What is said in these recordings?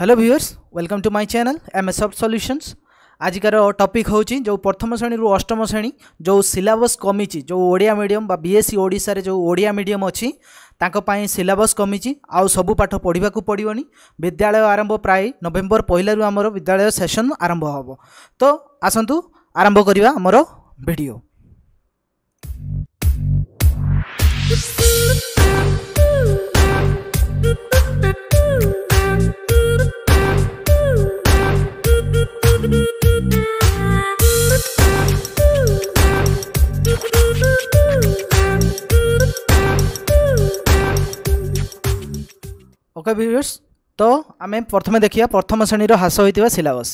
hello viewers welcome to my channel MS F solutions आजिकार topic हूँ जो प्रथम श्रेणी रू अष्टम श्रेणी जो सिलेबस कमी जो ओडिया मीडियम बीएससी ओडार जो ओडिया मीडियम अच्छी सिलेबस कमी आउ सब पाठ पढ़ाक पड़ोन विद्यालय आरंभ प्राय नवेम्बर पहल विद्यालय सेसन आरंभ हे तो आसतु आरंभ करवामर भिड ଓକେ ଭିୟର୍ସ ତ ଆମେ ପ୍ରଥମେ ଦେଖିବା ପ୍ରଥମ ଶ୍ରେଣୀର ହ୍ରାସ ହୋଇଥିବା ସିଲାବସ୍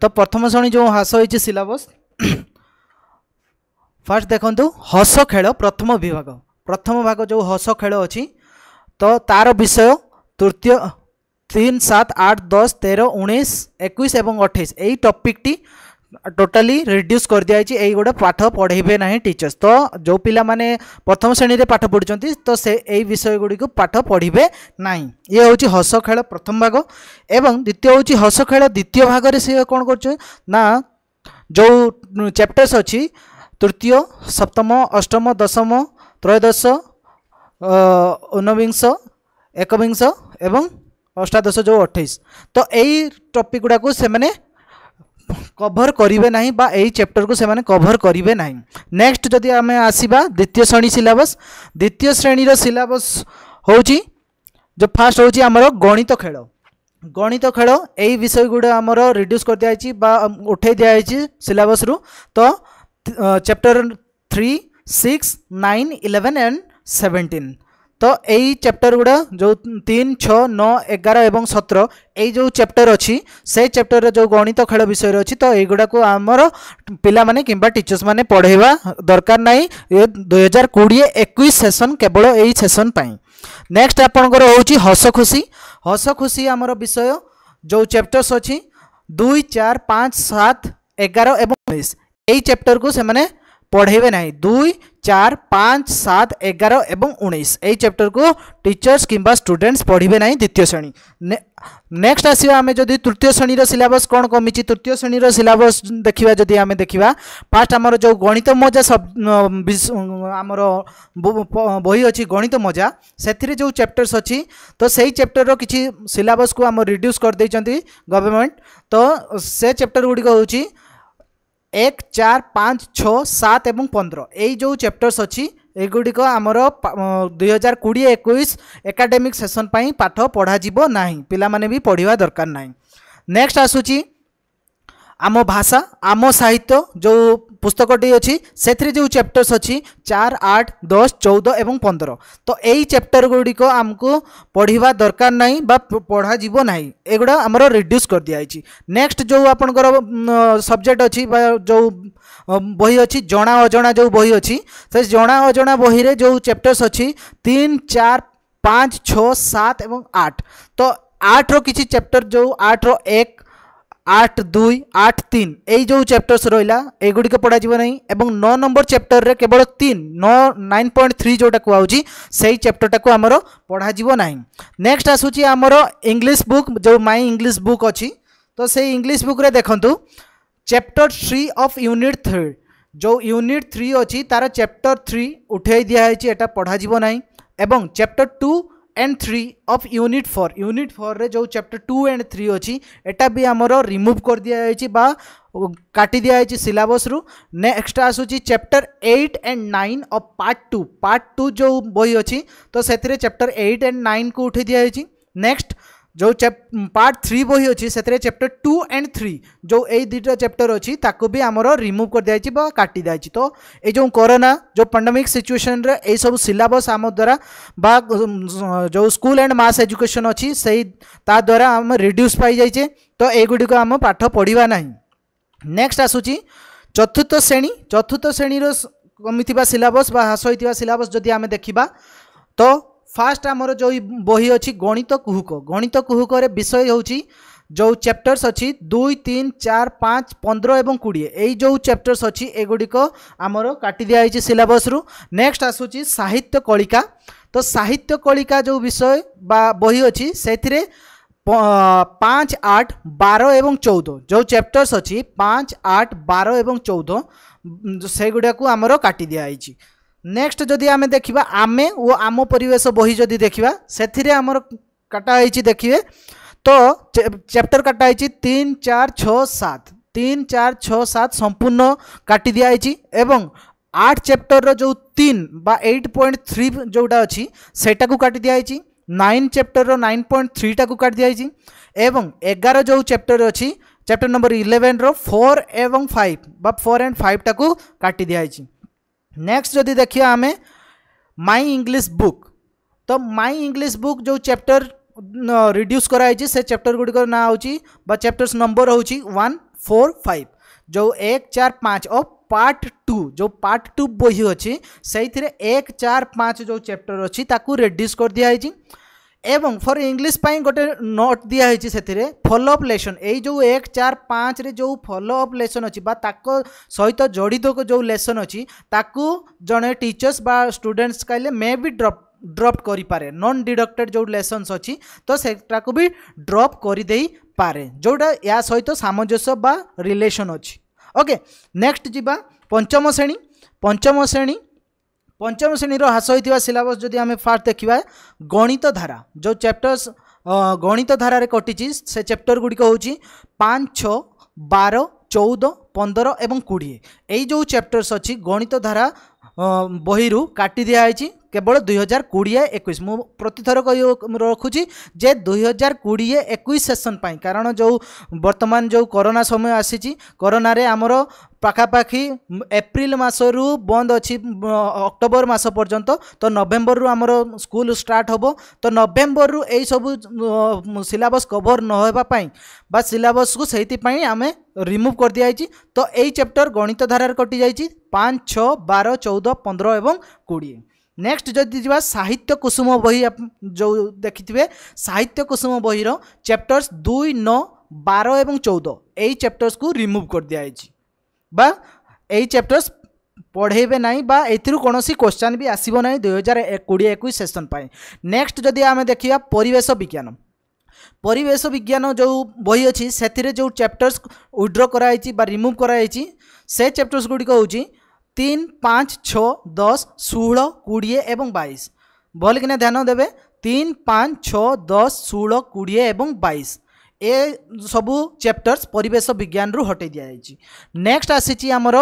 ତ ପ୍ରଥମ ଶ୍ରେଣୀ ଯେଉଁ ହ୍ରାସ ହୋଇଛି ସିଲାବସ୍ ଫାର୍ଷ୍ଟ ଦେଖନ୍ତୁ ହସ ଖେଳ ପ୍ରଥମ ବିଭାଗ ପ୍ରଥମ ଭାଗ ଯେଉଁ ହସ ଖେଳ ଅଛି ତ ତା'ର ବିଷୟ ତୃତୀୟ ତିନ ସାତ ଆଠ ଦଶ ତେର ଉଣେଇଶ ଏକୋଇଶ ଏବଂ ଅଠେଇଶ ଏଇ ଟପିକ୍ଟି ଟୋଟାଲି ରିଡ୍ୟୁସ୍ କରିଦିଆଯାଇଛି ଏଇ ଗୋଟେ ପାଠ ପଢ଼େଇବେ ନାହିଁ ଟିଚର୍ସ ତ ଯେଉଁ ପିଲାମାନେ ପ୍ରଥମ ଶ୍ରେଣୀରେ ପାଠ ପଢ଼ୁଛନ୍ତି ତ ସେ ଏଇ ବିଷୟଗୁଡ଼ିକୁ ପାଠ ପଢ଼ିବେ ନାହିଁ ଇଏ ହେଉଛି ହସ ଖେଳ ପ୍ରଥମ ଭାଗ ଏବଂ ଦ୍ୱିତୀୟ ହେଉଛି ହସ ଖେଳ ଦ୍ୱିତୀୟ ଭାଗରେ ସେ କ'ଣ କରୁଛନ୍ତି ନା ଯେଉଁ ଚାପ୍ଟର୍ସ ଅଛି ତୃତୀୟ ସପ୍ତମ ଅଷ୍ଟମ ଦଶମ ତ୍ରୟୋଦଶ ଉନବିଂଶ ଏକବିଂଶ ଏବଂ ଅଷ୍ଟାଦଶ ଯେଉଁ ଅଠେଇଶ ତ ଏଇ ଟପିକ୍ ଗୁଡ଼ାକୁ ସେମାନେ କଭର କରିବେ ନାହିଁ ବା ଏହି ଚାପ୍ଟରକୁ ସେମାନେ କଭର କରିବେ ନାହିଁ ନେକ୍ସଟ ଯଦି ଆମେ ଆସିବା ଦ୍ୱିତୀୟ ଶ୍ରେଣୀ ସିଲାବସ୍ ଦ୍ୱିତୀୟ ଶ୍ରେଣୀର ସିଲାବସ୍ ହେଉଛି ଯେଉଁ ଫାଷ୍ଟ ହେଉଛି ଆମର ଗଣିତ ଖେଳ ଗଣିତ ଖେଳ ଏଇ ବିଷୟ ଗୁଡ଼ିକ ଆମର ରିଡ୍ୟୁସ୍ କରିଦିଆଯାଇଛି ବା ଉଠାଇ ଦିଆଯାଇଛି ସିଲାବସ୍ରୁ ତ chapter three six nine eleven and seventeen तो यही चैप्टर गुड़ा जो तीन छः नौ एगार और सतर यही जो चैप्टर अच्छी से चैप्टर जो गणित खेल विषय अच्छी तो युवा को पाने कि टीचर्स मैंने पढ़ेवा दरकार ना ये दुई हजार कोड़े एक सेसन केवल यही सेसन नेक्स्ट आपणकर हूँ हस खुशी हस खुशी विषय जो चैप्टर्स अच्छी दुई चार पाँच सात एगार एवं उन्नीस यही चैप्टर को से पढ़े ना दुई चार पाँच सात एगार एवं उन्नीस यही चैप्टर को टीचर्स किंवा स्टूडेंट्स पढ़े ना द्वितीय श्रेणी नेक्स्ट आसवा आम जब तृतीय श्रेणी सिलबस कौन कमी तृतीय श्रेणी सिलबस देखा जदि आम देखा फास्ट आमर जो गणित मजा सब आम बही अच्छी गणित मजा से जो चैप्टर्स अच्छी तो से चैप्टर कि सिलबस को आम रिड्यूस करदे गवर्नमेंट तो से चैप्टर गुड़िक हूँ এক চার পাঁচ ছ সাত এবং পনেরো এই যে চ্যাপ্টর্স অছি এগুড়িক আমার দুই হাজার কোড়ি একুশ একাডেমিক সেসন পাঠ পড়া যাব না পিলামানে বি পড়া দরকার না নেক্সট আসুচি ଆମ ଭାଷା ଆମ ସାହିତ୍ୟ ଯେଉଁ ପୁସ୍ତକଟି ଅଛି ସେଥିରେ ଯେଉଁ ଚାପ୍ଟର୍ସ ଅଛି ଚାର ଆଠ ଦଶ ଚଉଦ ଏବଂ ପନ୍ଦର ତ ଏଇ ଚାପ୍ଟର ଗୁଡ଼ିକ ଆମକୁ ପଢ଼ିବା ଦରକାର ନାହିଁ ବା ପଢ଼ାଯିବ ନାହିଁ ଏଗୁଡ଼ା ଆମର ରିଡ୍ୟୁସ୍ କରିଦିଆଯାଇଛି ନେକ୍ସଟ ଯେଉଁ ଆପଣଙ୍କର ସବଜେକ୍ଟ ଅଛି ବା ଯେଉଁ ବହି ଅଛି ଜଣା ଅଜଣା ଯେଉଁ ବହି ଅଛି ସେ ଜଣା ଅଜଣା ବହିରେ ଯେଉଁ ଚାପ୍ଟର୍ସ ଅଛି ତିନି ଚାର ପାଞ୍ଚ ଛଅ ସାତ ଏବଂ ଆଠ ତ ଆଠର କିଛି ଚାପ୍ଟର ଯେଉଁ ଆଠର ଏକ আট দুই আট তিন এই যে চ্যাপ্টর্স রহিলা এগুড়িক পড়াযিব না এবং ন নম্বর চ্যাপ্টরের কেবল তিন ন নাইন পয়েন্ট থ্রি যেটা কুহাউছি সেই চ্যাপ্টরটা আমার পড়াযিব না নেক্সট আসুচি আমার ইংলিশ বুক যে মাই ইংলিশ বুক অছি তো সেই ইংলিশ বুক্রে দেখন্তু chapter three of unit three যে ইউনিট থ্রি অছি তার চ্যাপ্টর থ্রি উঠাই দিয়া হয়েছে এটা পড়াযিব না এবং chapter two and three of unit four unit four रे जो चैप्टर टू एंड थ्री अच्छी एटा भी आमर रिमुव कर दि बा काटि दिखाई सिलबस रु next आसूँ chapter eight and nine of part two part two जो बही अच्छी तो से चैप्टर एट एंड नाइन को उठे दिखाई नेक्स्ट जो पार्ट थ्री बही अच्छी से चैप्टर टू एंड थ्री जो यही दुटा चैप्टर अच्छी ताको भी आमर रिमुव कर दिखाई काटि दी तो ये जो करोना जो पंडेमिक सिचुएसन यही सब सिलबस आम द्वारा बा जो स्कूल एंड मास एजुकेशन अच्छी से द्वारा आम रिड्यूस पाई तो युड़ आम पाठ पढ़ा ना नेक्स्ट आसूची चतुर्थ श्रेणी चतुर्थ श्रेणी कमी सिलबस बा ह्रास होता सिलबस जदि आम देखा तो ফার্স্ট আমার যে বই অছি গণিত কুহুক গণিত কুহুকরে বিষয় হচ্ছে যে চ্যাপ্টর্স অছি দুই তিন চার পাঁচ পনেরো এবং কোড়িয়ে এই যে চ্যাপ্টর্স অছি এগুড়িক আমার কাটি দিয়া হয়েছে সিলেবসরু নেক্সট আসুচি সাহিত্য কলিকা তো সাহিত্য কলিকা যে বিষয় বা বই অছি সেইথিরে পাঁচ আট বারো এবং চৌদ যে চ্যাপ্টর্স অছি পাঁচ আট বারো এবং চৌদ সেগুড়া আমার কাটি দিয়া হয়েছে ନେକ୍ସଟ ଯଦି ଆମେ ଦେଖିବା ଆମେ ଓ ଆମ ପରିବେଶ ବହି ଯଦି ଦେଖିବା ସେଥିରେ ଆମର କାଟା ହେଇଛି ଦେଖିବେ ତ ଚ୍ୟାପ୍ଟର କାଟା ହେଇଛି ତିନି ଚାରି ଛଅ ସାତ ତିନି ଚାରି ଛଅ ସାତ ସମ୍ପୂର୍ଣ୍ଣ କାଟି ଦିଆହେଇଛି ଏବଂ ଆଠ ଚ୍ୟାପ୍ଟରର ଯେଉଁ ତିନି ବା ଏଇଟ୍ ପଏଣ୍ଟ ଥ୍ରୀ ଯେଉଁଟା ଅଛି ସେଇଟାକୁ କାଟି ଦିଆହେଇଛି ନାଇନ୍ ଚ୍ୟାପ୍ଟରର ନାଇନ୍ ପଏଣ୍ଟ ଥ୍ରୀଟାକୁ କାଟି ଦିଆହେଇଛି ଏବଂ ଏଗାର ଯେଉଁ ଚ୍ୟାପ୍ଟର ଅଛି ଚ୍ୟାପ୍ଟର ନମ୍ବର ଇଲେଭେନ୍ର ଫୋର୍ ଏବଂ ଫାଇଭ୍ ବା ଫୋର୍ ଆଣ୍ଡ ଫାଇଭ୍ଟାକୁ କାଟି ଦିଆହେଇଛି नेक्स्ट जदि देखिए आम माई इंग्लीश बुक तो माई इंग्लीश बुक जो चैप्टर रिड्यूस कराई से चैप्टर गुड़िक ना हूँ चैप्टर्स नंबर हूँ वन फोर फाइव जो एक चार पाँच और पार्ट टू जो पार्ट टू बही अच्छी से एक चार पाँच जो चैप्टर अच्छी रिड्यूस कर दिखाई এবং ଫର୍ ଇଂଲିଶ ପାଇଁ ଗୋଟେ ନୋଟ୍ ଦିଆହେଇଛି ସେଥିରେ ଫଲୋ ଅପ୍ ଲେସନ୍ ଏଇ ଯେଉଁ ଏକ ଚାରି ପାଞ୍ଚରେ ଯେଉଁ ଫଲୋ ଅପ୍ ଲେସନ୍ ଅଛି ବା ତାଙ୍କ ସହିତ ଜଡ଼ିତ ଯେଉଁ ଲେସନ୍ ଅଛି ତାକୁ ଜଣେ ଟିଚର୍ସ ବା ଷ୍ଟୁଡେଣ୍ଟସ୍ କହିଲେ ମେ ବି ଡ୍ରପ୍ ଡ୍ରପ୍ କରିପାରେ ନନ୍ ଡିଡକ୍ଟେଡ଼ ଯେଉଁ ଲେସନ୍ସ ଅଛି ତ ସେଟାକୁ ବି ଡ୍ରପ୍ କରିଦେଇପାରେ ଯେଉଁଟା ୟା ସହିତ ସାମଞ୍ଜସ୍ୟ ବା ରିଲେସନ୍ ଅଛି ଓକେ ନେକ୍ସଟ ଯିବା ପଞ୍ଚମ ଶ୍ରେଣୀ ପଞ୍ଚମ ଶ୍ରେଣୀ ପଞ୍ଚମ ଶ୍ରେଣୀର ହ୍ରାସ ହୋଇଥିବା ସିଲାବସ୍ ଯଦି ଆମେ ଫାର୍ଷ୍ଟ ଦେଖିବା ଗଣିତ ଧାରା ଯେଉଁ ଚାପ୍ଟର୍ସ ଗଣିତ ଧାରାରେ କଟିଛି ସେ ଚାପ୍ଟର ଗୁଡ଼ିକ ହେଉଛି ପାଞ୍ଚ ଛଅ ବାର ଚଉଦ ପନ୍ଦର ଏବଂ କୋଡ଼ିଏ ଏଇ ଯେଉଁ ଚାପ୍ଟର୍ସ ଅଛି ଗଣିତ ଧାରା ବହିରୁ କାଟି ଦିଆହେଇଛି কেবল দুই হাজার কোড়িয়ে একুশ মু প্রতিথর রখুছি যে দুই হাজার কোড়িয়ে একুশ সেসন পাই কারণ যে বর্তমান যে করোনা সময় আসিছি করোনারে আমার পাখাপাখি এপ্রিল মাসরু বন্ধ অছি অক্টোবর মাস পর্যন্ত তো নভেম্বরু আমার স্কুল স্টার্ট হব তো নভেম্বরু এইসব সিলাবস কভর নহবা বা সিলাবসু সেইপাই আমি রিমুভ করে দিয়েছি তো এই চ্যাপ্টর গণিত ধারার কটি যাই পাঁচ ছ বার চৌদ পনেরো এবং কোড়িয়ে নেক্সট যদি যা সাহিত্য কুসুম বই যে দেখিবে সাহিত্য কুসুম বইর চ্যাপ্টর্স দুই ন বার এবং চৌদ এই চ্যাপ্টর্সকে রিমুভ করে দিয়া হয়েছে বা এই চ্যাপ্টর্স পড়াইবে না বা এর কোণী কোশ্চান বি আসব না দুই হাজার কোড়িয়ে একুশ সেসন নেক্সট যদি আমি দেখা পরিবেশ বিজ্ঞান পরিবেশ বিজ্ঞান যে বই অছি সেতিরে যে চ্যাপ্টর্স উইড্র করা হয়েছে বা রিমুভ করা হয়েছে সে চ্যাপ্টর্স গুড়িক হচ্ছে तीन पाँच छः दस षोह कोड़े और बैस भल किना ध्यान देवे तीन पाँच छः दस षोह कोड़े बैश ए सबू चैप्टर्स परेश विज्ञान रु हटे दि जाए नेक्स्ट आसी आमर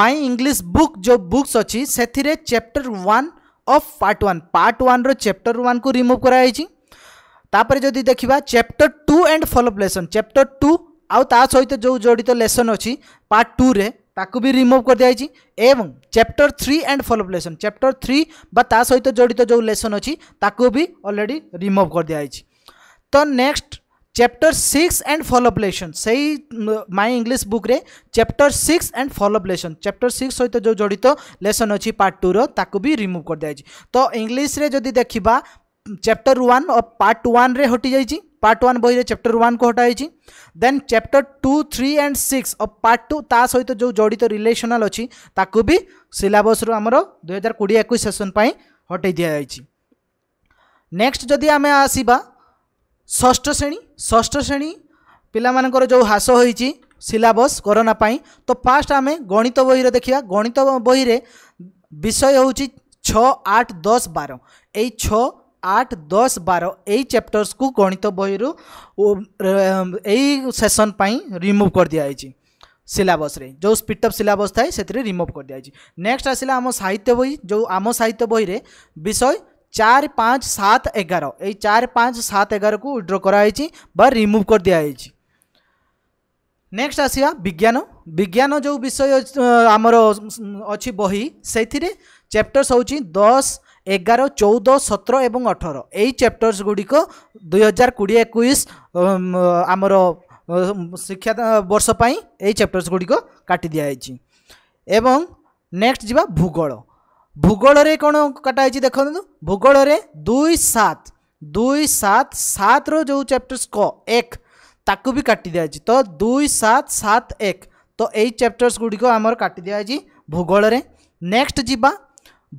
माई इंग्लीश बुक जो बुक्स अच्छी से chapter one of part one part one chapter one को रिमुव कराई तापर जदि देखा chapter two and follow up lesson chapter two आउ ता सहित जो जड़ित लेसन अच्छी पार्ट टू रे ତାକୁ ବି ରିମୁଭ୍ କରିଦିଆଯାଇଛି ଏବଂ chapter three and follow up lesson chapter three ବା ତା ସହିତ ଜଡ଼ିତ ଯେଉଁ ଲେସନ୍ ଅଛି ତାକୁ ବି ଅଲରେଡ଼ି ରିମୁଭ୍ କରିଦିଆଯାଇଛି ତ next chapter six and follow up lesson সেই my English বুক্রে chapter six and follow up lesson chapter six সহ যে জড়িত লেসন অছি পার্ট টুর তাকে বি রিমুভ করে দিয়েছি তো ইংলিশে যদি দেখিবা চ্যাপ্টর ওয়ান পার্ট ওয়ান্রে হটি যাইছি পার্ট ওয়ান বইরে চ্যাপ্টর ওয়ান কু হটা হয়েছি then chapter two three and six of part two তা সহিত যে জড়িত রিলেসনাল অছি তাকে বি সিলাবসর আমার দুই হাজার কোড়ি একুশ সেসন পাই হটাই দিয়া যাইছি নেক্সট যদি আমি আসবা ষষ্ঠ শ্রেণী ষষ্ঠ শ্রেণী ପିଲାମାନଙ୍କର ଯେଉଁ ହ୍ରାସ ହୋଇଛି ସିଲାବସ୍ କରୋନା ପାଇଁ ତ ଫାଷ୍ଟ ଆମେ ଗଣିତ ବହିରେ ଦେଖିବା ଗଣିତ ବହିରେ ବିଷୟ ହେଉଛି ଛଅ ଆଠ ଦଶ ବାର ଏଇ ଛଅ आठ दस बार यही चैप्टर्स को गणित बही यही सेसन रिमुव कर दिखाई सिलेबस रे जो स्पीडअप सिलेबस थाए से रिमुव कर दिखाई नेक्स्ट आसला आम साहित्य बही जो आम साहित्य बही विषय चार पाँच सात एगार यही चार पाँच सात एगार को विड्र कराई रिमुव कर दिखाई नेक्स्ट आसिया विज्ञान विज्ञान जो विषय आमर अच्छी बही से चैप्टर्स हूँ दस ଏଗାର ଚଉଦ ସତର ଏବଂ ଅଠର ଏଇ ଚାପ୍ଟର୍ସ ଗୁଡ଼ିକ ଦୁଇ ହଜାର କୋଡ଼ିଏ ଏକୋଇଶ ଆମର ଶିକ୍ଷା ବର୍ଷ ପାଇଁ ଏଇ ଚାପ୍ଟର୍ସ ଗୁଡ଼ିକ କାଟି ଦିଆଯାଇଛି ଏବଂ ନେକ୍ସଟ ଯିବା ଭୂଗୋଳ ଭୂଗୋଳରେ କ'ଣ କଟା ହେଇଛି ଦେଖନ୍ତୁ ଭୂଗୋଳରେ ଦୁଇ ସାତ ଦୁଇ ସାତ ସାତର ଯେଉଁ ଚାପ୍ଟର୍ସ କ ଏକ ତାକୁ ବି କାଟି ଦିଆଯାଇଛି ତ ଦୁଇ ସାତ ସାତ ଏକ ତ ଏଇ ଚାପ୍ଟର୍ସ ଗୁଡ଼ିକ ଆମର କାଟି ଦିଆଯାଇଛି ଭୂଗୋଳରେ ନେକ୍ସଟ ଯିବା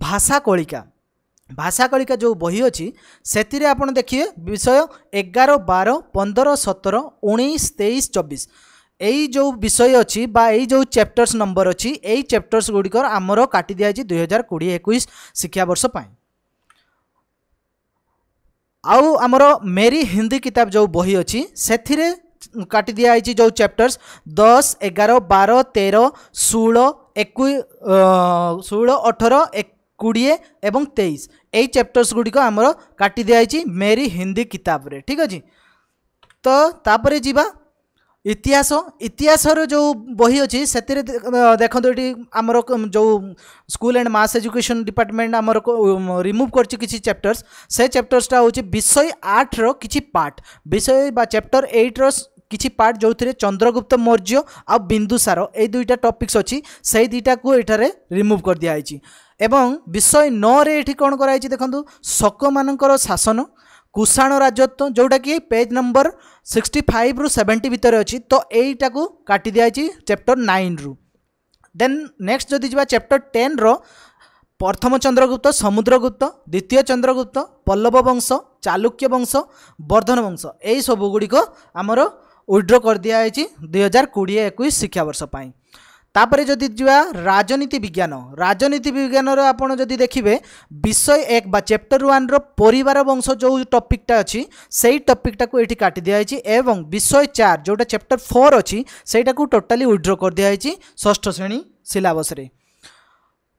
ଭାଷା କଳିକା ଭାଷାକଳିକା ଯେଉଁ ବହି ଅଛି ସେଥିରେ ଆପଣ ଦେଖିବେ ବିଷୟ ଏଗାର ବାର ପନ୍ଦର ସତର ଉଣେଇଶ ତେଇଶ ଚବିଶ ଏଇ ଯେଉଁ ବିଷୟ ଅଛି ବା ଏଇ ଯେଉଁ ଚାପ୍ଟର୍ସ ନମ୍ବର ଅଛି ଏଇ ଚାପ୍ଟର୍ସ ଗୁଡ଼ିକର ଆମର କାଟି ଦିଆଯାଇଛି ଦୁଇହଜାର କୋଡ଼ିଏ ଏକୋଇଶ ଶିକ୍ଷାବର୍ଷ ପାଇଁ ଆଉ ଆମର ମେରି ହିନ୍ଦୀ କିତାବ ଯେଉଁ ବହି ଅଛି ସେଥିରେ କାଟି ଦିଆଯାଇଛି ଯେଉଁ ଚାପ୍ଟର୍ସ ଦଶ ଏଗାର ବାର ତେର ଷୋହଳ ଏକୋଇ ଷୋହଳ ଅଠର কোড়িয়ে এবং তেইশ এই চ্যাপ্টর্স গুড়ি আমার কাটি দিয়া হয়েছি মেরি হিন্দি কিতাবরে ঠিক আছে তো তাপরে যা ইতিহাস ইতিহাসর যে বই অছি সেতিরে দেখন্তু এটি আমার যে school and mass education department আমার রিমুভ করছি কিছু চ্যাপ্টর্স সে চ্যাপ্টর্সটা হচ্ছে বিষয় আটর কিছু পার্ট বিষয় বা চ্যাপ্টর এইটর କିଛି ପାର୍ଟ ଯେଉଁଥିରେ ଚନ୍ଦ୍ରଗୁପ୍ତ ମୌର୍ଯ୍ୟ ଆଉ ବିନ୍ଦୁସାର ଏଇ ଦୁଇଟା ଟପିକ୍ସ ଅଛି ସେଇ ଦୁଇଟାକୁ ଏଠାରେ ରିମୁଭ୍ କରିଦିଆଯାଇଛି ଏବଂ ବିଷୟ ନଅରେ ଏଠି କ'ଣ କରାଯାଇଛି ଦେଖନ୍ତୁ ଶକମାନଙ୍କର ଶାସନ କୁଷାଣ ରାଜତ୍ୱ ଯେଉଁଟାକି ପେଜ୍ ନମ୍ବର ସିକ୍ସଟି ଫାଇଭ୍ରୁ ସେଭେଣ୍ଟି ଭିତରେ ଅଛି ତ ଏଇଟାକୁ କାଟି ଦିଆଯାଇଛି ଚାପ୍ଟର ନାଇନ୍ରୁ ଦେନ୍ ନେକ୍ସଟ ଯଦି ଯିବା ଚାପ୍ଟର ଟେନ୍ର ପ୍ରଥମ ଚନ୍ଦ୍ରଗୁପ୍ତ ସମୁଦ୍ରଗୁପ୍ତ ଦ୍ୱିତୀୟ ଚନ୍ଦ୍ରଗୁପ୍ତ ପଲ୍ଲବ ବଂଶ ଚାଲୁକ୍ୟ ବଂଶ ବର୍ଦ୍ଧନ ବଂଶ ଏହିସବୁ ଗୁଡ଼ିକ ଆମର উইড্র করিদিয়াছি দুই হাজার কোড়িয়ে একুশ শিক্ষাবর্ষ পাই তাপরে যদি যা রাজনীতি বিজ্ঞান রাজনীতি বিজ্ঞানর আপনার যদি দেখবে বিষয় এক বা চ্যাপ্টর ওয়ানর পরিবার বংশ যে টপিকটা অছি সেই টপিকটা এটি কাটি দিয়া হয়েছে এবং বিষয় চার যেটা চ্যাপ্টর ফোর অছি সেইটা টোটালি উইড্র করে দিয়া হয়েছে ষষ্ঠ শ্রেণী সিলাবসরে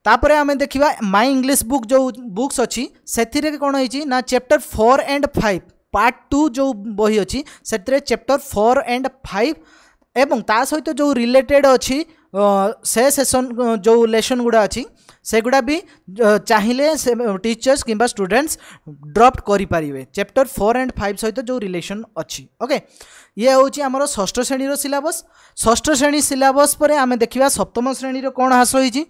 তাপরে আমি দেখা মাই ইংলিশ বুক যে বুকস অছি সেথিরে কোণ হয়েছি না chapter four and five part two ଯେଉଁ ବହି ଅଛି ସେଥିରେ ଚାପ୍ଟର ଫୋର୍ ଆଣ୍ଡ ଫାଇଭ୍ ଏବଂ ତା ସହିତ ଯେଉଁ ରିଲେଟେଡ଼୍ ଅଛି ସେ ସେସନ୍ ଯେଉଁ ଲେସନ୍ ଗୁଡ଼ା ଅଛି ସେଗୁଡ଼ା ବି ଚାହିଁଲେ ସେ ଟିଚର୍ସ କିମ୍ବା ଷ୍ଟୁଡେଣ୍ଟସ୍ ଡ୍ରପ୍ କରିପାରିବେ ଚାପ୍ଟର ଫୋର୍ ଆଣ୍ଡ ଫାଇଭ୍ ସହିତ ଯେଉଁ ରିଲେସନ୍ ଅଛି ଓକେ ଇଏ ହେଉଛି ଆମର ଷଷ୍ଠ ଶ୍ରେଣୀର ସିଲାବସ୍ ଷଷ୍ଠ ଶ୍ରେଣୀ ସିଲାବସ୍ ପରେ ଆମେ ଦେଖିବା ସପ୍ତମ ଶ୍ରେଣୀର କ'ଣ ହ୍ରାସ ହୋଇଛି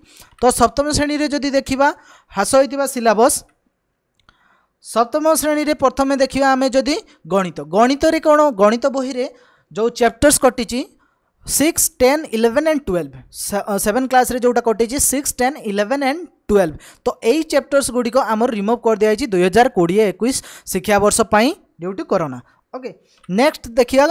ତ ସପ୍ତମ ଶ୍ରେଣୀରେ ଯଦି ଦେଖିବା ହ୍ରାସ ହୋଇଥିବା ସିଲାବସ୍ ସପ୍ତମ ଶ୍ରେଣୀରେ ପ୍ରଥମେ ଦେଖିବା ଆମେ ଯଦି ଗଣିତ ଗଣିତରେ କ'ଣ ଗଣିତ ବହିରେ ଯେଉଁ ଚାପ୍ଟର୍ସ କଟିଛି six ten eleven and twelve seven କ୍ଲାସ୍ରେ ଯେଉଁଟା କଟିଛି six ten eleven and twelve ତ ଏଇ ଚାପ୍ଟର୍ସ ଗୁଡ଼ିକ ଆମର ରିମୁଭ୍ କରିଦିଆଯାଇଛି ଦୁଇ ହଜାର କୋଡ଼ିଏ ଏକୋଇଶ ଶିକ୍ଷାବର୍ଷ ପାଇଁ ଡ୍ୟୁଟି କରୋନା ଓକେ ନେକ୍ସଟ ଦେଖିବା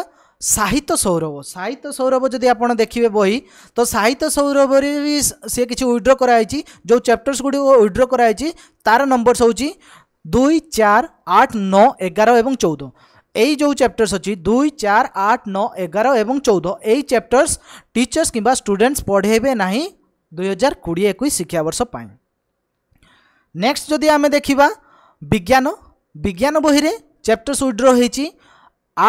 ସାହିତ୍ୟ ସୌରଭ ସାହିତ୍ୟ ସୌରଭ ଯଦି ଆପଣ ଦେଖିବେ ବହି ତ ସାହିତ୍ୟ ସୌରଭରେ ବି ସିଏ କିଛି ୱିଡ୍ର କରାଯାଇଛି ଯେଉଁ ଚାପ୍ଟର୍ସ ଗୁଡ଼ିକ ୱିଡ୍ର କରାଯାଇଛି ତା'ର ନମ୍ବର୍ସ ହେଉଛି দুই চার আট ন এগারো এবং চৌদ এই যে চ্যাপ্টর্স অছি দুই চার আট ন এগারো এবং চৌদ এই চ্যাপ্টর্স টিচর্স কিংবা স্টুডেন্টস পড়াইবে না দুই হাজার কোড়িয়ে একুশ শিক্ষাবর্ষ পাই নেক্সট যদি আমি দেখিবা বিজ্ঞান বিজ্ঞান বহিরে চ্যাপ্টর্স উইড্র হয়েছি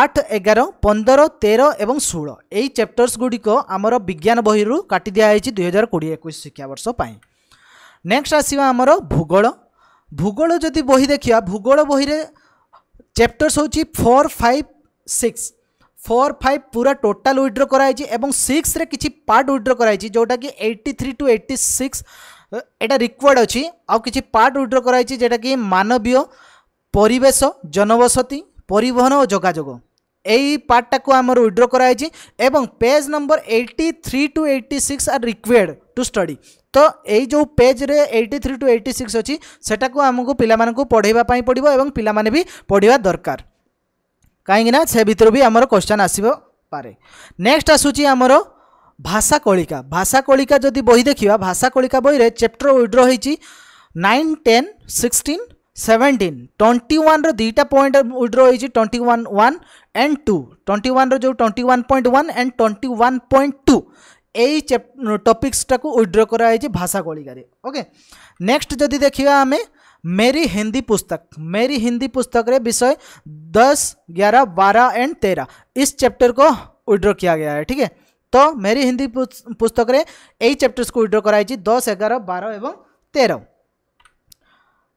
আট এগার পনের তের এবং ষোল এই চ্যাপ্টর্স গুড়িক আমার বিজ্ঞান বহিরু কাটি দিয়া হয়েছি দুই হাজার কোড়িয়ে একুশ শিক্ষাবর্ষ পাই নেক্সট আসবা আমার ভূগোল ভূগোল যদি বহি দেখিবা ভূগোল বহিরে চ্যাপ্টর্স হচ্ছে four five six four five পুরা টোটাল উইড্র করা হয়েছে এবং সিক্সরে কিছু পার্ট উইড্র করা হয়েছে যেটা কি eighty three two eighty six এটা রিকোয়ার্ড অছি আউ কিছু পার্ট উইড্র করা হয়েছে যেটা কি মানবীয় পরিবেশ জনবসতি পরিবহন ও যোগাযোগ पार्टा को आम विड्र कराई page number eighty three two eighty six are required to study तो यही जो पेज रे 83 टू 86 सिक्स अच्छी आम को आमको पिला पढ़ाई पड़ो पाने भी पढ़ा दरकार कहीं भितर भी आम क्वेश्चन आसो पारे नेक्स्ट आसूरी भाषा कलिका भाषा कलिका जदि बही देखा भाषा कलिका बही चैप्टर विड्र होती nine ten sixteen seventeen twenty one रुईटा point withdraw होती twenty one one and two twenty one row twenty one point one and twenty one point two यही टपिक्सटा को করা कर भाषा कलिकार ओके नेक्स्ट जदि देखा आम मेरी हिंदी पुस्तक मेरी हिंदी पुस्तक विषय दस ग्यारह बारह एंड तेरह इस चैप्टर को विड्रॉ किया गया है ठीक है तो मेरी हिंदी पुस्तक यही चैप्टर्स को विड्रॉ कराई दस एगार बारह एवं तेरह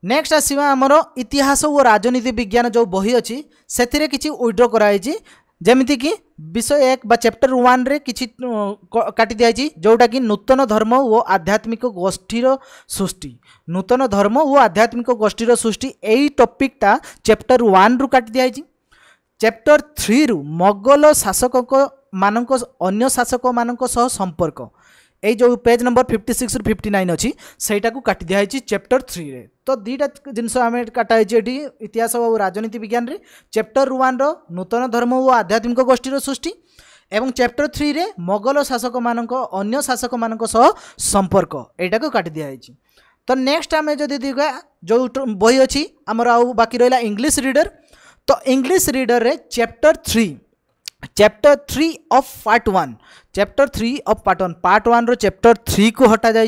ନେକ୍ସଟ ଆସିବା ଆମର ଇତିହାସ ଓ ରାଜନୀତି ବିଜ୍ଞାନ ଯେଉଁ ବହି ଅଛି ସେଥିରେ କିଛି ୱିଡ୍ର କରାଯାଇଛି ଯେମିତିକି ବିଷୟ ଏକ ବା ଚାପ୍ଟର ୱାନ୍ରେ କିଛି କାଟି ଦିଆଯାଇଛି ଯେଉଁଟାକି ନୂତନ ଧର୍ମ ଓ ଆଧ୍ୟାତ୍ମିକ ଗୋଷ୍ଠୀର ସୃଷ୍ଟି ନୂତନ ଧର୍ମ ଓ ଆଧ୍ୟାତ୍ମିକ ଗୋଷ୍ଠୀର ସୃଷ୍ଟି ଏଇ ଟପିକ୍ଟା ଚାପ୍ଟର ୱାନ୍ରୁ କାଟି ଦିଆଯାଇଛି ଚାପ୍ଟର ଥ୍ରୀରୁ ମୋଗଲ ଶାସକଙ୍କ ମାନଙ୍କ ଅନ୍ୟ ଶାସକମାନଙ୍କ ସହ ସମ୍ପର୍କ এই যে পেজ নম্বর ফিফটি সিক্স রু ফিফটি নাইন অছি সেইটা কাটি দিয়া হয়েছে চ্যাপ্টর থ্রিরে তো দুইটা জিনিস আমি কাটা হয়েছে এটি ইতিহাস ও রাজনীতি বিজ্ঞানরে চ্যাপ্টর ওয়ানর নূতন ধর্ম ও আধ্যাত্মিক গোষ্ঠীর সৃষ্টি এবং চ্যাপ্টর থ্রিরে মোগল শাসক মানক অন্য শাসক মানক সহ সম্পর্ক এইটাকে কাটি দিয়া হয়েছে তো নেক্সট আমি যদি দেখা যে বই অছি আমার আউ বাকি রহিলা ইংলিশ রিডর তো English রিডরের chapter three chapter three of part one chapter three of part one part one chapter three को हटा जा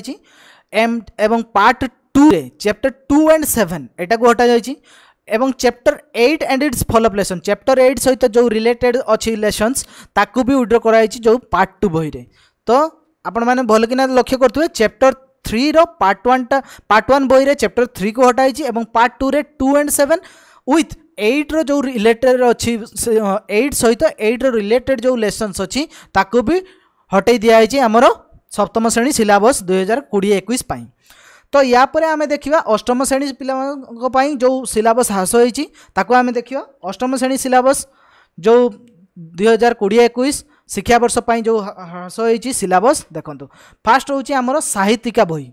एम एवं part two chapter two and seven एटा को हटा जा এবং chapter eight and its follow up lesson chapter eight সহিত যে রিলেটেড অছি লেসনস তাকে বি উইড্র করা হয়েছে যে পার্ট টু বইরে তো আপন মানে ভালকিনা লক্ষ্য করতে চ্যাপ্টর থ্রির পার্ট ওয়ানটা পার্ট ওয়ান বইরে চ্যাপ্টর থ্রি কু হটা হয়েছে এবং পার্ট টু রে টু অ্যান্ড সেভেন উইথ ଏଇଟ୍ର ଯେଉଁ ରିଲେଟେଡ଼୍ ଅଛି ଏଇଟ୍ ସହିତ ଏଇଟ୍ର ରିଲେଟେଡ଼୍ ଯେଉଁ ଲେସନ୍ସ ଅଛି ତାକୁ ବି ହଟେଇ ଦିଆହେଇଛି ଆମର ସପ୍ତମ ଶ୍ରେଣୀ ସିଲାବସ୍ ଦୁଇହଜାର କୋଡ଼ିଏ ଏକୋଇଶ ପାଇଁ ତ ୟା ପରେ ଆମେ ଦେଖିବା ଅଷ୍ଟମ ଶ୍ରେଣୀ ପିଲାମାନଙ୍କ ପାଇଁ ଯେଉଁ ସିଲାବସ୍ ହ୍ରାସ ହୋଇଛି ତାକୁ ଆମେ ଦେଖିବା ଅଷ୍ଟମ ଶ୍ରେଣୀ ସିଲାବସ୍ ଯେଉଁ ଦୁଇହଜାର କୋଡ଼ିଏ ଏକୋଇଶ ଶିକ୍ଷାବର୍ଷ ପାଇଁ ଯେଉଁ ହ୍ରାସ ହୋଇଛି ସିଲାବସ୍ ଦେଖନ୍ତୁ ଫାର୍ଷ୍ଟ ହେଉଛି ଆମର ସାହିତ୍ୟିକା ବହି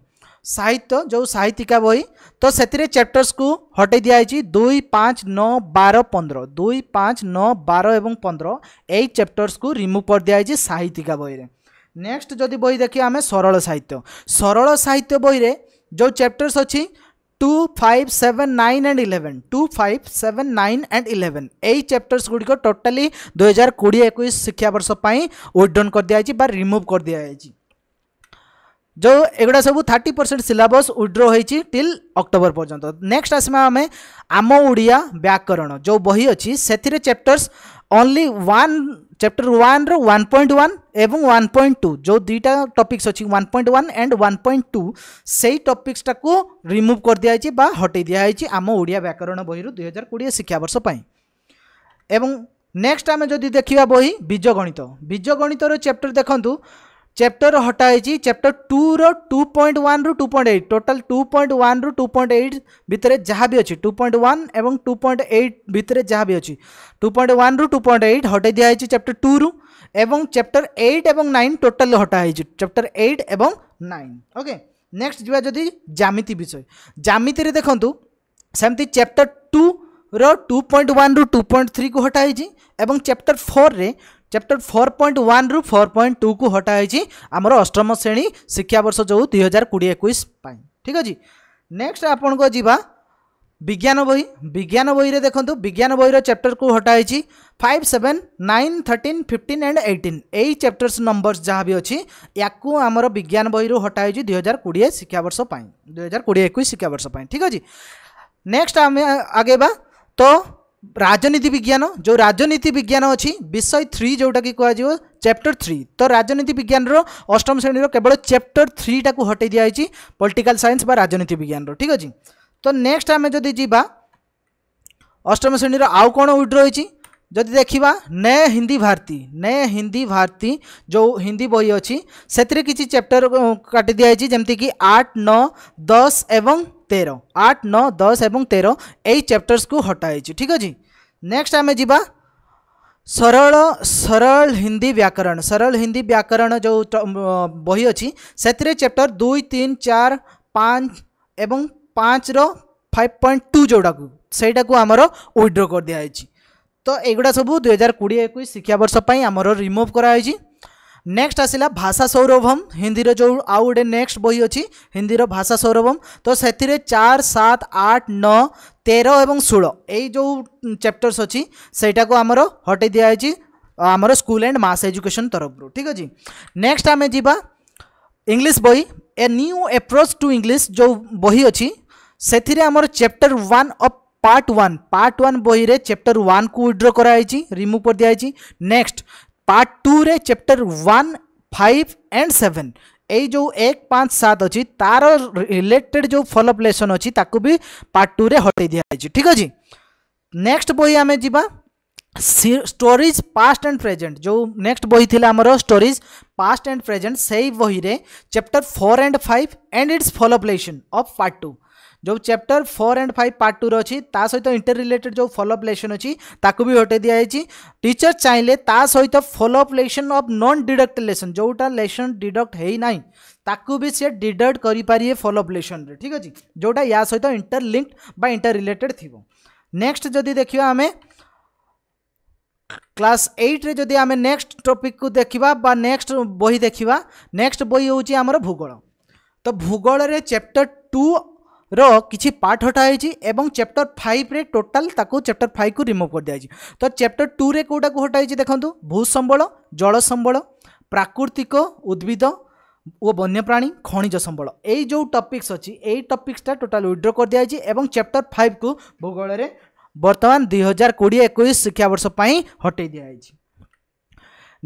ସାହିତ୍ୟ ଯେଉଁ ସାହିତ୍ୟିକା ବହି ତ ସେଥିରେ ଚାପ୍ଟର୍ସକୁ ହଟେଇ ଦିଆହେଇଛି ଦୁଇ ପାଞ୍ଚ ନଅ ବାର ପନ୍ଦର ଦୁଇ ପାଞ୍ଚ ନଅ ବାର ଏବଂ ପନ୍ଦର ଏଇ ଚାପ୍ଟର୍ସକୁ ରିମୁଭ୍ କରିଦିଆହେଇଛି ସାହିତ୍ୟିକା ବହିରେ ନେକ୍ସଟ ଯଦି ବହି ଦେଖିବା ଆମେ ସରଳ ସାହିତ୍ୟ ସରଳ ସାହିତ୍ୟ ବହିରେ ଯେଉଁ ଚାପ୍ଟର୍ସ ଅଛି two five seven nine and eleven two five seven nine and eleven ଏଇ ଚାପ୍ଟର୍ସ ଗୁଡ଼ିକ ଟୋଟାଲି ଦୁଇହଜାର କୋଡ଼ିଏ ଏକୋଇଶ ଶିକ୍ଷାବର୍ଷ ପାଇଁ ୱିଡ୍ରନ୍ କରିଦିଆଯାଇଛି ବା ରିମୁଭ୍ କରିଦିଆଯାଇଛି जो एगुड़ा सब थर्टी परसेंट सिलबस विड्रो होती टिल अक्टोबर पर्यंत नेक्स्ट आसमा आम आम ओडिया व्याकरण जो बही अच्छी से chapters only one chapter one one point one एवं वन पॉइंट टू जो दुईटा टपिक्स अच्छी one point one and one point two से ही टपिक्सटा को रिमुव कर दिखाई बा हटे दिखाई आम ओडिया व्याकरण बही दुई हजार कोड़े शिक्षावर्ष एवं नेक्स्ट आम जदि देखा बही बीज गणित बीज बीजगणितर चैप्टर देखूँ চ্যাপ্টর হটাইছি চ্যাপ্টর টু রু পয়েন্ট ওয়ান রু two point eight total two point one রু টু পয়েন্ট এইট ভিতরে যা বি অছি টু পয়েন্ট ওয়ান এবং টু পয়েন্ট এইট ভিতরে যা বি অছি টু পয়েন্ট ওয়ান রু টু পয়েন্ট এইট হটাই দিয়া হয়েছে চ্যাপ্টর টু রু এবং চ্যাপ্টর এইট এবং নাইন টোটাল হটা হয়েছে চ্যাপ্টর এইট এবং নাইন ওকে নেক্সট যা যদি জ্যামিতি বিষয় জ্যামিতিরে দেখুন সেমতি চ্যাপ্টর টু ର ଟୁ ପଏଣ୍ଟ ୱାନ୍ରୁ ଟୁ ପଏଣ୍ଟ ଥ୍ରୀକୁ ହଟା ହେଇଛି ଏବଂ ଚ୍ୟାପ୍ଟର ଫୋର୍ରେ চ্যাপ্টর ফোর পয়েন্ট ওয়ান্রু ফোর পয়েন্ট টু কু হটা হয়েছি আমার অষ্টম শ্রেণী শিক্ষাবর্ষ যে দুই হাজার কোড়ি একুশ পাই ঠিক আছে নেক্সট আপনার যা বিজ্ঞান বই বিজ্ঞান বইরে দেখুন বিজ্ঞান বইর চ্যাপ্টর কু হটা হয়েছি five seven nine thirteen fifteen and eighteen এই চ্যাপ্টর্স নম্বর্স যা বি অছি ইয়াকু আমার বিজ্ঞান বইরু হটা হয়েছি দুই হাজার কোড়িয়ে শিক্ষাবর্ষ পাই দুই হাজার কোড়িয়ে একুশ শিক্ষাবর্ষ পাই ঠিক আছে নেক্সট আমি আগেবা তো राजनीति विज्ञान जो राजनीति विज्ञान अच्छी विषय थ्री जोटा कि कहो चैप्टर थ्री तो राजनीति विज्ञान अष्टम श्रेणी केवल चैप्टर थ्री टाक हटे दिखाई पॉलिटिकल साइंस बा राजनीति विज्ञान ठीक अच्छे तो नेक्स्ट आम जदि जा अष्टम श्रेणी आउ कौन उड्रोई जदि देखा ने हिंदी भारती ने हिंदी भारती जो हिंदी बही अच्छी से किसी चैप्टर काटि दिखाई जमीक आठ नौ दस एवं তের আট ন দশ এবং তের এই চ্যাপ্টর্সু হটা হয়েছি ঠিক আছে নেক্সট আমি যা সরল সরল হিন্দি ব্যাকরণ সরল হিন্দি ব্যাকরণ যে বই অছি সেতিরে চ্যাপ্টর দুই তিন চার পাঁচ এবং পাঁচর ফাইভ পয়েন্ট টু যেটা সেইটা আমার উইড্র করে দিয়া হয়েছে তো এইগুলা সব দুই হাজার কোড়ি একুশ শিক্ষাবর্ষ পাই আমার রিমুভ করা হয়েছে नेक्स्ट आसला भाषा सौरभम हिंदी जो आउ गोटे नेक्स्ट बही अच्छी हिंदी भाषा सौरभम तो से चार सात आठ नौ तेर एवं षोल यही जो चैप्टर्स अच्छी सेटा को आमर हटे दिखाई आमर स्कूल एंड मास एजुकेशन तरफ ठीक अच्छे नेक्स्ट आम जी इंग्लीश बही a new approach to English जो बही अच्छी से chapter one of part one part one बही चैप्टर वन को विड्र कराई रिमूव कर दिखाई नेक्स्ट ପାର୍ଟ ଟୁରେ chapter one five and seven ଏଇ ଯେଉଁ ଏକ ପାଞ୍ଚ ସାତ ଅଛି ତାର ରିଲେଟେଡ଼ ଯେଉଁ ଫଲୋଅପ୍ ଲେସନ୍ ଅଛି ତାକୁ ବି ପାର୍ଟ ଟୁରେ ହଟେଇ ଦିଆଯାଇଛି ଠିକ୍ ଅଛି ନେକ୍ସଟ ବହି ଆମେ ଯିବା ଷ୍ଟୋରିଜ୍ ପାଷ୍ଟ ଆଣ୍ଡ ପ୍ରେଜେଣ୍ଟ ଯେଉଁ ନେକ୍ସଟ ବହି ଥିଲା ଆମର ଷ୍ଟୋରିଜ୍ ପାଷ୍ଟ ଆଣ୍ଡ ପ୍ରେଜେଣ୍ଟ ସେଇ ବହିରେ chapter four and five and its follow up lesson of part two जो chapter four and five part two रही सहित इंटर रिलेटेड जो फलोअप लेसन अच्छी ताकू भी हटे दिखाई टीचर चाहिए ता सहित follow up lesson of non deduct lesson जोटा लेसन डिडक्ट है ताकू भी सी डिडक्ट करें फलोअप लेसन ठीक अच्छे जोटा या सहित इंटर लिंक बा इंटर रिलेटेड थी नेक्स्ट जदि देखा आम क्लास एट्रे जदि आम नेक्स्ट टॉपिक को देखा बा नेक्स्ट बही देखा नेक्स्ट बही हूँ आमर भूगोल तो भूगोल चैप्टर टू ର କିଛି ପାର୍ଟ ହଟା ହେଇଛି ଏବଂ ଚାପ୍ଟର ଫାଇଭରେ ଟୋଟାଲ ତାକୁ ଚାପ୍ଟର ଫାଇଭକୁ ରିମୁଭ୍ କରିଦିଆଯାଇଛି ତ ଚାପ୍ଟର ଟୁରେ କେଉଁଟାକୁ ହଟା ହେଇଛି ଦେଖନ୍ତୁ ଭୂ ସମ୍ବଳ ଜଳ ସମ୍ବଳ ପ୍ରାକୃତିକ ଉଦ୍ଭିଦ ଓ ବନ୍ୟପ୍ରାଣୀ ଖଣିଜ ସମ୍ବଳ ଏଇ ଯେଉଁ ଟପିକ୍ସ ଅଛି ଏଇ ଟପିକ୍ସଟା ଟୋଟାଲ ୱିଡ୍ର କରିଦିଆଯାଇଛି ଏବଂ ଚାପ୍ଟର ଫାଇଭକୁ ଭୂଗୋଳରେ ବର୍ତ୍ତମାନ ଦୁଇ ହଜାର କୋଡ଼ିଏ ଏକୋଇଶ ଶିକ୍ଷାବର୍ଷ ପାଇଁ ହଟାଇ ଦିଆଯାଇଛି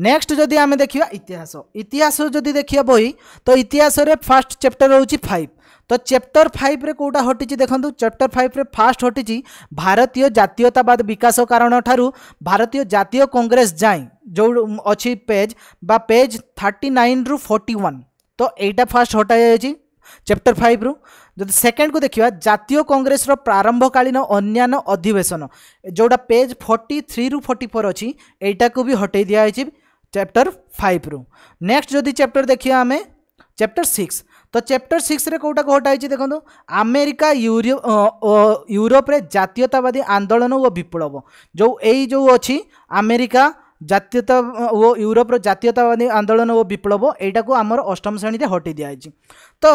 ନେକ୍ସଟ ଯଦି ଆମେ ଦେଖିବା ଇତିହାସ ଇତିହାସ ଯଦି ଦେଖିବା ବହି ତ ଇତିହାସରେ ଫାର୍ଷ୍ଟ ଚାପ୍ଟର ହେଉଛି ଫାଇଭ ତ ଚେପ୍ଟର ଫାଇଭରେ କେଉଁଟା ହଟିଛି ଦେଖନ୍ତୁ ଚେପ୍ଟର ଫାଇଭରେ ଫାଷ୍ଟ ହଟିଛି ଭାରତୀୟ ଜାତୀୟତାବାଦ ବିକାଶ କାରଣ ଠାରୁ ଭାରତୀୟ ଜାତୀୟ କଂଗ୍ରେସ ଯାଏଁ ଯେଉଁ ଅଛି ପେଜ୍ ବା ପେଜ୍ ଥାର୍ଟି ନାଇନ୍ରୁ ଫୋର୍ଟି ୱାନ୍ ତ ଏଇଟା ଫାଷ୍ଟ ହଟାଯାଇଛି ଚ୍ୟାପ୍ଟର ଫାଇଭ୍ରୁ ଯଦି ସେକେଣ୍ଡକୁ ଦେଖିବା ଜାତୀୟ କଂଗ୍ରେସର ପ୍ରାରମ୍ଭକାଳୀନ ଅନ୍ୟାନ୍ୟ ଅଧିବେଶନ ଯେଉଁଟା ପେଜ୍ ଫର୍ଟି ଥ୍ରୀରୁ ଫର୍ଟି ଫୋର୍ ଅଛି ଏଇଟାକୁ ବି ହଟେଇ ଦିଆଯାଇଛି ଚ୍ୟାପ୍ଟର ଫାଇଭ୍ରୁ ନେକ୍ସଟ ଯଦି ଚ୍ୟାପ୍ଟର ଦେଖିବା ଆମେ ଚ୍ୟାପ୍ଟର ସିକ୍ସ ତ ଚାପ୍ଟର ସିକ୍ସରେ କେଉଁଟାକୁ ହଟାଇଛି ଦେଖନ୍ତୁ ଆମେରିକା ୟୁରୋପରେ ଜାତୀୟତାବାଦୀ ଆନ୍ଦୋଳନ ଓ ବିପ୍ଳବ ଯେଉଁ ଏଇ ଯେଉଁ ଅଛି ଆମେରିକା জাতীয়তা ও ইউরোপর জাতীয়তাবাদী আন্দোলন ও বিপ্লব এইটাকে আমার অষ্টম শ্রেণীতে হটাই দিয়েছি তো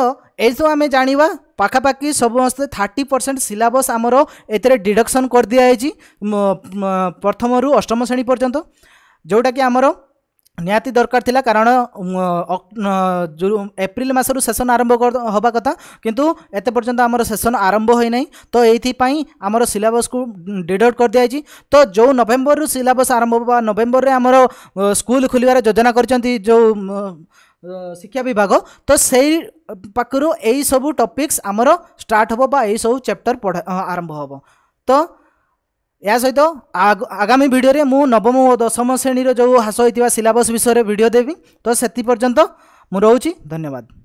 এইসব আমি জাঁয়া পাখাপাখি সমস্ত থার্টি পরসেন্ট সিলাবস আমার এতে ডিডকশন করে দিয়েছি প্রথম অষ্টম শ্রেণী পর্যন্ত যেটা কি আমার ନିହାତି ଦରକାର ଥିଲା କାରଣ ଯେଉଁ ଏପ୍ରିଲ ମାସରୁ ସେସନ୍ ଆରମ୍ଭ ହେବା କଥା କିନ୍ତୁ ଏତେ ପର୍ଯ୍ୟନ୍ତ ଆମର ସେସନ୍ ଆରମ୍ଭ ହୋଇନାହିଁ ତ ଏଇଥିପାଇଁ ଆମର ସିଲାବସ୍କୁ ଡିଡକ୍ଟ କରିଦିଆଯାଇଛି ତ ଯେଉଁ ନଭେମ୍ବରରୁ ସିଲାବସ୍ ଆରମ୍ଭ ବା ନଭେମ୍ବରରେ ଆମର ସ୍କୁଲ ଖୋଲିବାର ଯୋଜନା କରିଛନ୍ତି ଯେଉଁ ଶିକ୍ଷା ବିଭାଗ ତ ସେଇ ପାଖରୁ ଏଇସବୁ ଟପିକ୍ସ ଆମର ଷ୍ଟାର୍ଟ ହେବ ବା ଏଇସବୁ ଚାପ୍ଟର ପଢ଼ା ଆରମ୍ଭ ହେବ ତ ଏହା ସହିତ ଆଗାମୀ ଭିଡ଼ିଓରେ ମୁଁ ନବମ ଓ ଦଶମ ଶ୍ରେଣୀର ଯେଉଁ ହ୍ରାସ ହୋଇଥିବା ସିଲାବସ୍ ବିଷୟରେ ଭିଡ଼ିଓ ଦେବି ତ ସେତିକି ପର୍ଯ୍ୟନ୍ତ ମୁଁ ରହୁଛି ଧନ୍ୟବାଦ